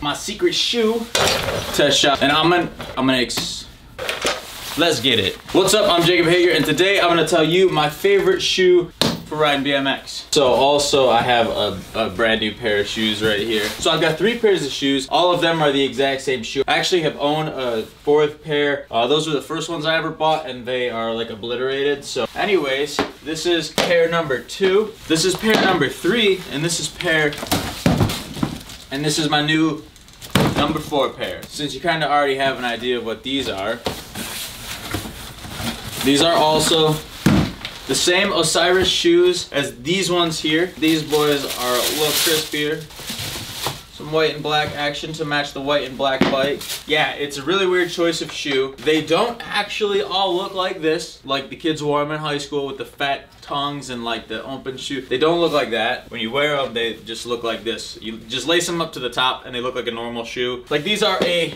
my secret shoe test shot. And I'm gonna, I'm gonna, let's get it. What's up, I'm Jacob Hager, and today I'm gonna tell you my favorite shoe for riding BMX. So also I have a, a, brand new pair of shoes right here. So I've got three pairs of shoes. All of them are the exact same shoe. I actually have owned a fourth pair. Uh, those were the first ones I ever bought and they are like obliterated. So anyways, this is pair number two. This is pair number three and this is pair, and this is my new number four pair. Since you kind of already have an idea of what these are, these are also the same Osiris shoes as these ones here. These boys are a little crispier. White and black action to match the white and black bike. Yeah, it's a really weird choice of shoe. They don't actually all look like this, like the kids wore them in high school with the fat tongues and like the open shoe. They don't look like that. When you wear them, they just look like this. You just lace them up to the top and they look like a normal shoe. Like these are a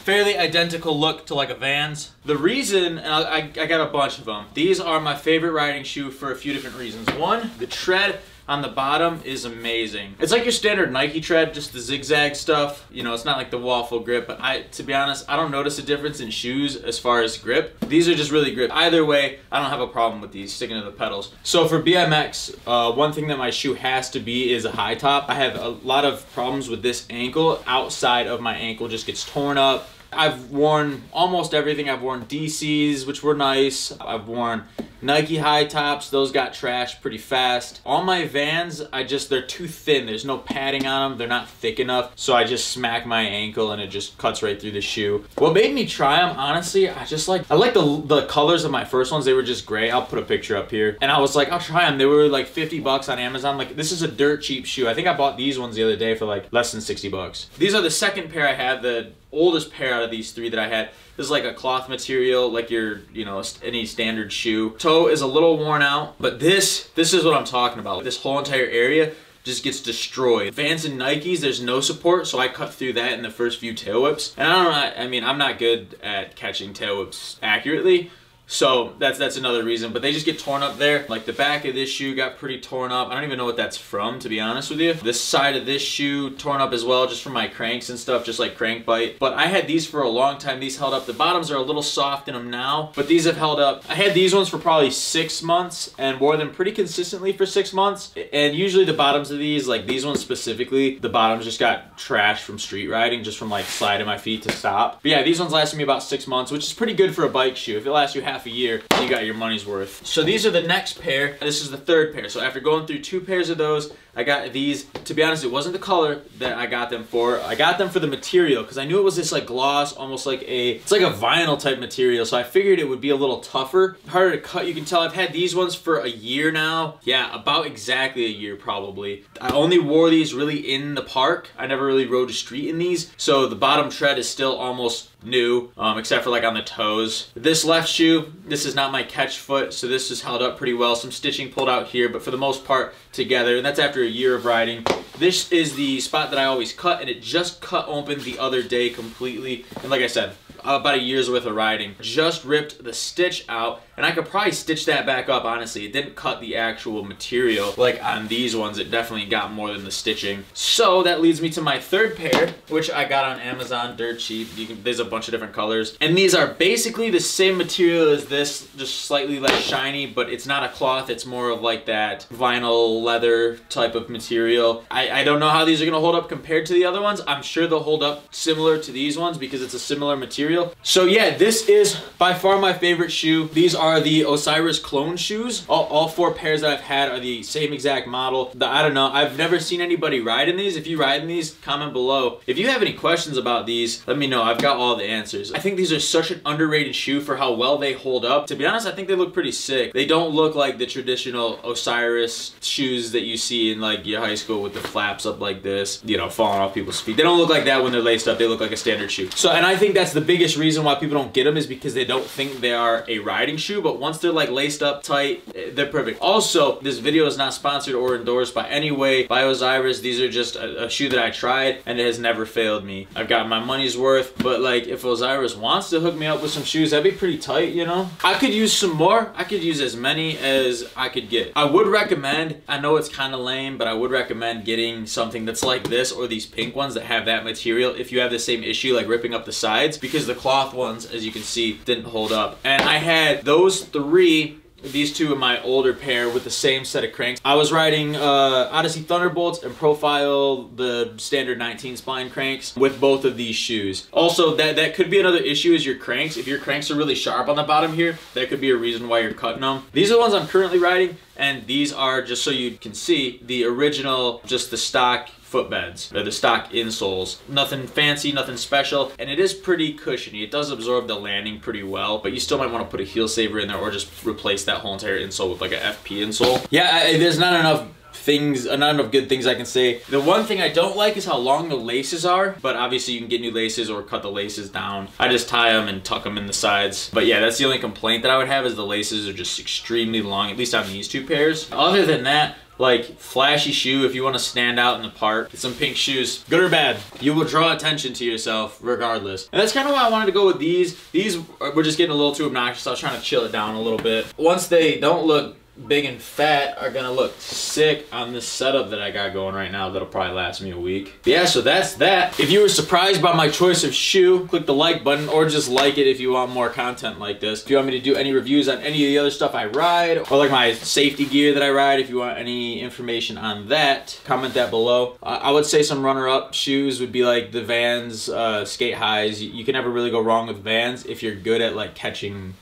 fairly identical look to like a Vans. The reason, and I, I, got a bunch of them, these are my favorite riding shoe for a few different reasons. One, the tread on the bottom is amazing. It's like your standard Nike tread, just the zigzag stuff. You know, it's not like the waffle grip, but I, to be honest, I don't notice a difference in shoes as far as grip. These are just really grip. Either way, I don't have a problem with these sticking to the pedals. So for BMX, uh, one thing that my shoe has to be is a high top. I have a lot of problems with this ankle. Outside of my ankle just gets torn up. I've worn almost everything. I've worn DCs, which were nice. I've worn Nike high tops, those got trashed pretty fast. All my Vans, I just, they're too thin. There's no padding on them. They're not thick enough. So I just smack my ankle and it just cuts right through the shoe. What made me try them, honestly, I just like, I like the, the colors of my first ones. They were just gray. I'll put a picture up here. And I was like, I'll try them. They were like 50 bucks on Amazon. Like, this is a dirt cheap shoe. I think I bought these ones the other day for like less than 60 bucks. These are the second pair I have, the oldest pair out of these three that I had. This is like a cloth material, like your, you know, any standard shoe. Toe is a little worn out, but this, this is what I'm talking about. This whole entire area just gets destroyed. Vans and Nikes, there's no support, so I cut through that in the first few tail whips. And I don't know, I mean, I'm not good at catching tail whips accurately, so that's that's another reason, but they just get torn up there. Like the back of this shoe got pretty torn up. I don't even know what that's from, to be honest with you. This side of this shoe torn up as well, just from my cranks and stuff, just like crank bite. But I had these for a long time. These held up. The bottoms are a little soft in them now, but these have held up. I had these ones for probably six months and wore them pretty consistently for six months. And usually the bottoms of these, like these ones specifically, the bottoms just got trashed from street riding, just from like sliding my feet to stop. But yeah, these ones lasted me about six months, which is pretty good for a bike shoe. If it lasts you half half a year, you got your money's worth. So these are the next pair. This is the third pair. So after going through two pairs of those, I got these. To be honest, it wasn't the color that I got them for. I got them for the material because I knew it was this like gloss, almost like a, it's like a vinyl type material. So I figured it would be a little tougher, harder to cut. You can tell I've had these ones for a year now. Yeah, about exactly a year probably. I only wore these really in the park. I never really rode a street in these. So the bottom tread is still almost new, um, except for like on the toes. This left shoe, this is not my catch foot, so this is held up pretty well. Some stitching pulled out here, but for the most part together, and that's after a year of riding. This is the spot that I always cut, and it just cut open the other day completely. And like I said, about a year's worth of riding. Just ripped the stitch out and I could probably stitch that back up honestly. It didn't cut the actual material like on these ones. It definitely got more than the stitching. So that leads me to my third pair which I got on Amazon dirt cheap. Can, there's a bunch of different colors and these are basically the same material as this just slightly less shiny but it's not a cloth. It's more of like that vinyl leather type of material. I, I don't know how these are gonna hold up compared to the other ones. I'm sure they'll hold up similar to these ones because it's a similar material material. So yeah, this is by far my favorite shoe. These are the Osiris clone shoes. All, all four pairs that I've had are the same exact model. The, I don't know, I've never seen anybody ride in these. If you ride in these, comment below. If you have any questions about these, let me know. I've got all the answers. I think these are such an underrated shoe for how well they hold up. To be honest, I think they look pretty sick. They don't look like the traditional Osiris shoes that you see in like your high school with the flaps up like this, you know, falling off people's feet. They don't look like that when they're laced up. They look like a standard shoe. So, and I think that's the big biggest reason why people don't get them is because they don't think they are a riding shoe, but once they're like laced up tight, they're perfect. Also, this video is not sponsored or endorsed by any way by Osiris. These are just a, a shoe that I tried and it has never failed me. I've got my money's worth, but like if Osiris wants to hook me up with some shoes, that'd be pretty tight, you know? I could use some more. I could use as many as I could get. I would recommend, I know it's kind of lame, but I would recommend getting something that's like this or these pink ones that have that material if you have the same issue like ripping up the sides because the cloth ones, as you can see, didn't hold up. And I had those three these two in my older pair with the same set of cranks. I was riding uh, Odyssey Thunderbolts and Profile, the standard 19 spline cranks with both of these shoes. Also, that, that could be another issue is your cranks. If your cranks are really sharp on the bottom here, that could be a reason why you're cutting them. These are the ones I'm currently riding, and these are, just so you can see, the original, just the stock footbeds. They're the stock insoles. Nothing fancy, nothing special, and it is pretty cushiony. It does absorb the landing pretty well, but you still might want to put a heel saver in there or just replace that whole entire insole with like a FP insole. Yeah, I, there's not enough things, not enough good things I can say. The one thing I don't like is how long the laces are, but obviously you can get new laces or cut the laces down. I just tie them and tuck them in the sides. But yeah, that's the only complaint that I would have is the laces are just extremely long, at least on these two pairs. Other than that, like flashy shoe if you want to stand out in the park. Some pink shoes, good or bad. You will draw attention to yourself regardless. And that's kind of why I wanted to go with these. These were just getting a little too obnoxious. I was trying to chill it down a little bit. Once they don't look big and fat are gonna look sick on this setup that I got going right now that'll probably last me a week. Yeah, so that's that. If you were surprised by my choice of shoe, click the like button or just like it if you want more content like this. If you want me to do any reviews on any of the other stuff I ride or like my safety gear that I ride, if you want any information on that, comment that below. Uh, I would say some runner-up shoes would be like the Vans uh, Sk8 Highs. You can never really go wrong with Vans if you're good at like catching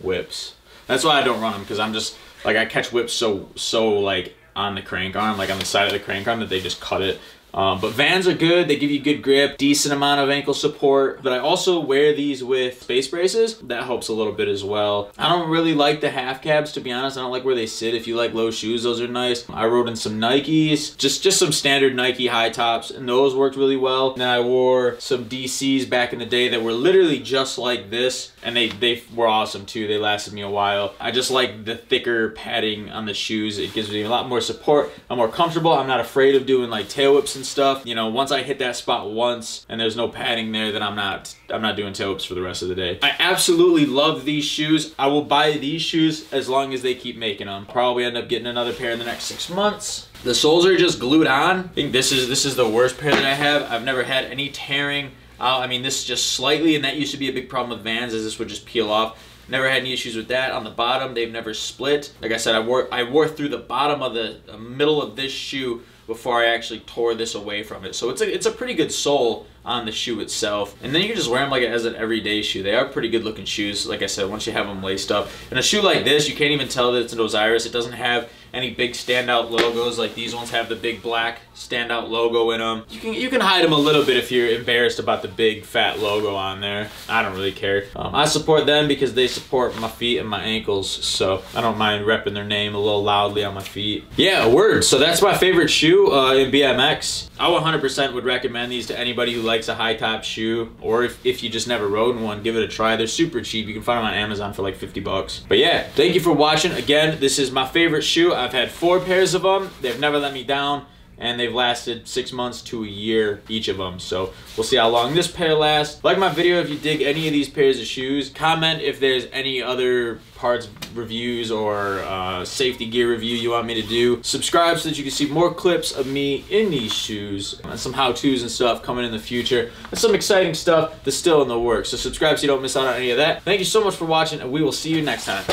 whips. That's why I don't run them because I'm just like I catch whips so so like on the crank arm, like on the side of the crank arm that they just cut it um, but Vans are good. They give you good grip, decent amount of ankle support. But I also wear these with space braces. That helps a little bit as well. I don't really like the half cabs, to be honest. I don't like where they sit. If you like low shoes, those are nice. I rode in some Nikes, just, just some standard Nike high tops, and those worked really well. And then I wore some DCs back in the day that were literally just like this, and they, they were awesome too. They lasted me a while. I just like the thicker padding on the shoes. It gives me a lot more support. I'm more comfortable. I'm not afraid of doing like tail whips and and stuff, you know, once I hit that spot once and there's no padding there, then I'm not I'm not doing whips for the rest of the day. I absolutely love these shoes. I will buy these shoes as long as they keep making them. Probably end up getting another pair in the next six months. The soles are just glued on. I think this is this is the worst pair that I have. I've never had any tearing. Uh, I mean, this is just slightly, and that used to be a big problem with Vans, is this would just peel off. Never had any issues with that. On the bottom, they've never split. Like I said, I wore I wore through the bottom of the middle of this shoe before I actually tore this away from it. So it's a, it's a pretty good sole on the shoe itself. And then you can just wear them like it as an everyday shoe. They are pretty good looking shoes, like I said, once you have them laced up. And a shoe like this, you can't even tell that it's an Osiris. It doesn't have any big standout logos like these ones have the big black standout logo in them. You can you can hide them a little bit if you're embarrassed about the big fat logo on there. I don't really care. Um, I support them because they support my feet and my ankles, so I don't mind repping their name a little loudly on my feet. Yeah, word. So that's my favorite shoe uh, in BMX. I 100% would recommend these to anybody who likes a high top shoe, or if, if you just never rode in one, give it a try. They're super cheap. You can find them on Amazon for like 50 bucks. But yeah, thank you for watching. Again, this is my favorite shoe. I've had four pairs of them. They've never let me down and they've lasted six months to a year each of them so we'll see how long this pair lasts. Like my video if you dig any of these pairs of shoes. Comment if there's any other parts reviews or uh, safety gear review you want me to do. Subscribe so that you can see more clips of me in these shoes and some how-to's and stuff coming in the future. And some exciting stuff that's still in the works. So subscribe so you don't miss out on any of that. Thank you so much for watching and we will see you next time